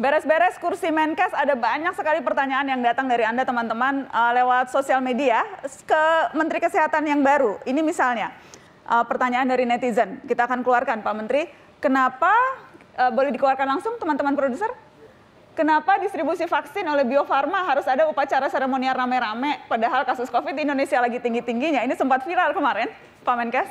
Beres-beres kursi Menkes ada banyak sekali pertanyaan yang datang dari Anda teman-teman uh, lewat sosial media ke Menteri Kesehatan yang baru. Ini misalnya uh, pertanyaan dari netizen. Kita akan keluarkan Pak Menteri, kenapa uh, boleh dikeluarkan langsung teman-teman produser? Kenapa distribusi vaksin oleh Bio Farma harus ada upacara seremonial rame-rame padahal kasus Covid di Indonesia lagi tinggi-tingginya? Ini sempat viral kemarin, Pak Menkes.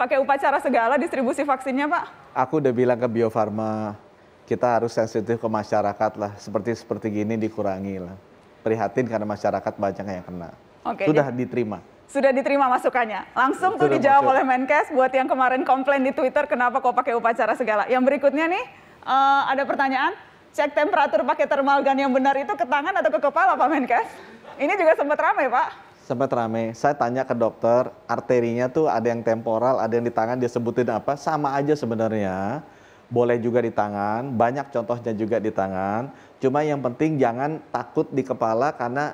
Pakai upacara segala distribusi vaksinnya, Pak. Aku udah bilang ke Bio Farma kita harus sensitif ke masyarakat lah. Seperti seperti gini dikurangi lah. Prihatin karena masyarakat banyak yang kena. Oke, Sudah jadi, diterima. Sudah diterima masukannya. Langsung tuh dijawab masuk. oleh Menkes buat yang kemarin komplain di Twitter kenapa kok pakai upacara segala. Yang berikutnya nih uh, ada pertanyaan, cek temperatur pakai thermal gun yang benar itu ke tangan atau ke kepala Pak Menkes? Ini juga sempat ramai Pak. Sempat ramai. Saya tanya ke dokter, arterinya tuh ada yang temporal, ada yang di tangan, dia sebutin apa, sama aja sebenarnya boleh juga di tangan, banyak contohnya juga di tangan. Cuma yang penting jangan takut di kepala karena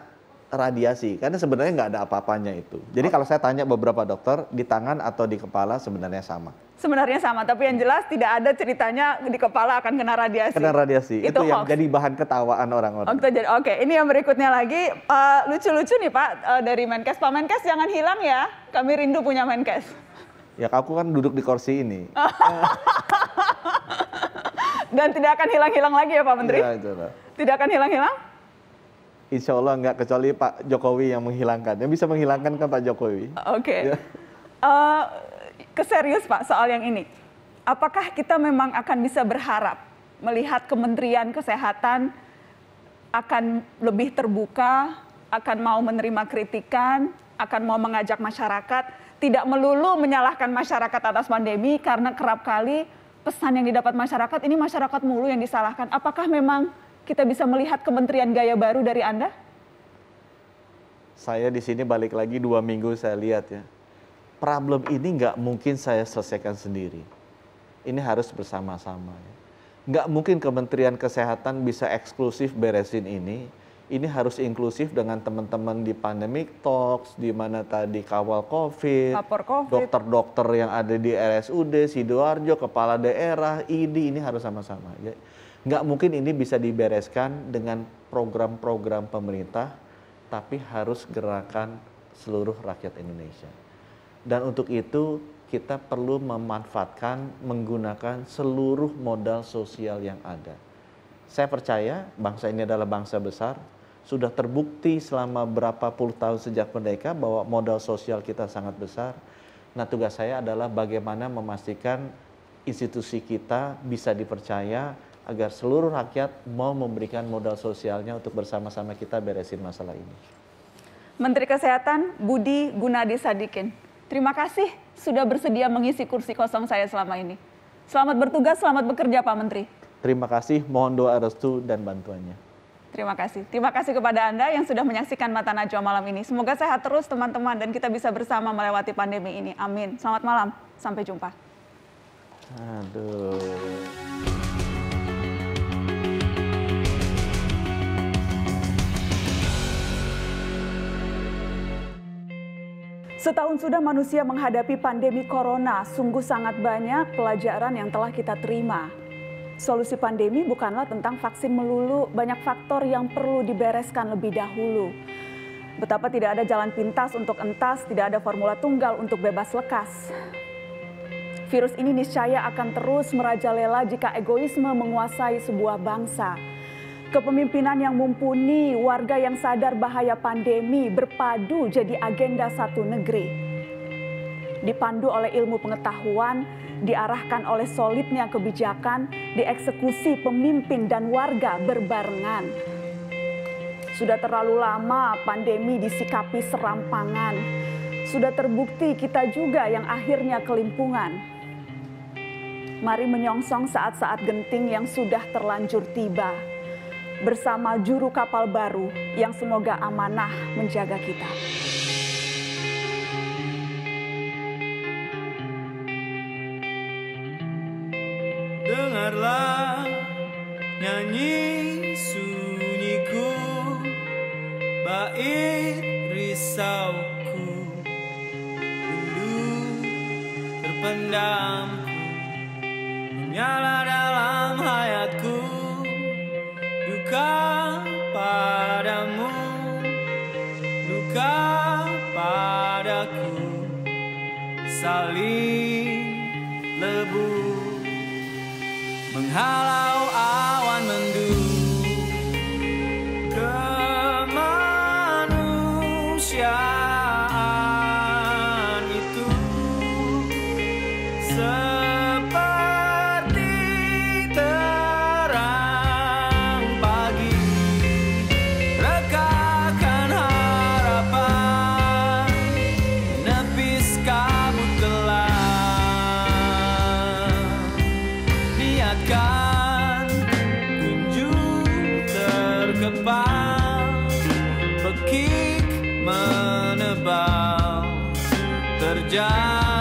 radiasi, karena sebenarnya nggak ada apa-apanya itu. Jadi kalau saya tanya beberapa dokter, di tangan atau di kepala sebenarnya sama. Sebenarnya sama, tapi yang jelas tidak ada ceritanya di kepala akan kena radiasi. Kena radiasi, itu, itu yang jadi bahan ketawaan orang-orang. Oke, jadi oke. Ini yang berikutnya lagi uh, lucu-lucu nih Pak uh, dari Menkes. Pak Menkes jangan hilang ya, kami rindu punya Menkes. Ya aku kan duduk di kursi ini. Dan tidak akan hilang-hilang lagi ya Pak Menteri? Ya, itu Tidak akan hilang-hilang? Insya Allah enggak, kecuali Pak Jokowi yang menghilangkan. Yang bisa menghilangkan kan Pak Jokowi. Oke. Okay. Ya. Uh, keserius Pak soal yang ini. Apakah kita memang akan bisa berharap melihat Kementerian Kesehatan akan lebih terbuka, akan mau menerima kritikan, akan mau mengajak masyarakat, tidak melulu menyalahkan masyarakat atas pandemi karena kerap kali pesan yang didapat masyarakat ini masyarakat mulu yang disalahkan. Apakah memang kita bisa melihat kementerian gaya baru dari Anda? Saya di sini balik lagi dua minggu saya lihat ya. Problem ini nggak mungkin saya selesaikan sendiri. Ini harus bersama-sama. Ya. Nggak mungkin Kementerian Kesehatan bisa eksklusif beresin ini ini harus inklusif dengan teman-teman di pandemic talks, di mana tadi kawal COVID, dokter-dokter yang ada di RSUD, Sidoarjo, kepala daerah, ID, ini harus sama-sama. Ya. Nggak mungkin ini bisa dibereskan dengan program-program pemerintah, tapi harus gerakan seluruh rakyat Indonesia. Dan untuk itu kita perlu memanfaatkan, menggunakan seluruh modal sosial yang ada. Saya percaya bangsa ini adalah bangsa besar, sudah terbukti selama berapa puluh tahun sejak merdeka bahwa modal sosial kita sangat besar. Nah tugas saya adalah bagaimana memastikan institusi kita bisa dipercaya agar seluruh rakyat mau memberikan modal sosialnya untuk bersama-sama kita beresin masalah ini. Menteri Kesehatan Budi Gunadi Sadikin, terima kasih sudah bersedia mengisi kursi kosong saya selama ini. Selamat bertugas, selamat bekerja Pak Menteri. Terima kasih, mohon doa restu dan bantuannya. Terima kasih. Terima kasih kepada Anda yang sudah menyaksikan Mata Najwa malam ini. Semoga sehat terus teman-teman dan kita bisa bersama melewati pandemi ini. Amin. Selamat malam. Sampai jumpa. Aduh. Setahun sudah manusia menghadapi pandemi corona, sungguh sangat banyak pelajaran yang telah kita terima. Solusi pandemi bukanlah tentang vaksin melulu, banyak faktor yang perlu dibereskan lebih dahulu. Betapa tidak ada jalan pintas untuk entas, tidak ada formula tunggal untuk bebas lekas. Virus ini niscaya akan terus merajalela jika egoisme menguasai sebuah bangsa. Kepemimpinan yang mumpuni, warga yang sadar bahaya pandemi berpadu jadi agenda satu negeri. Dipandu oleh ilmu pengetahuan, diarahkan oleh solidnya kebijakan, dieksekusi pemimpin dan warga berbarengan. Sudah terlalu lama pandemi disikapi serampangan. Sudah terbukti kita juga yang akhirnya kelimpungan. Mari menyongsong saat-saat genting yang sudah terlanjur tiba. Bersama juru kapal baru yang semoga amanah menjaga kita. Dengarlah nyanyi sunyiku Bait risauku. Rindu terpendamku Menyala dalam hayatku. Duka padamu Duka padaku. Saling lebur menghalau job.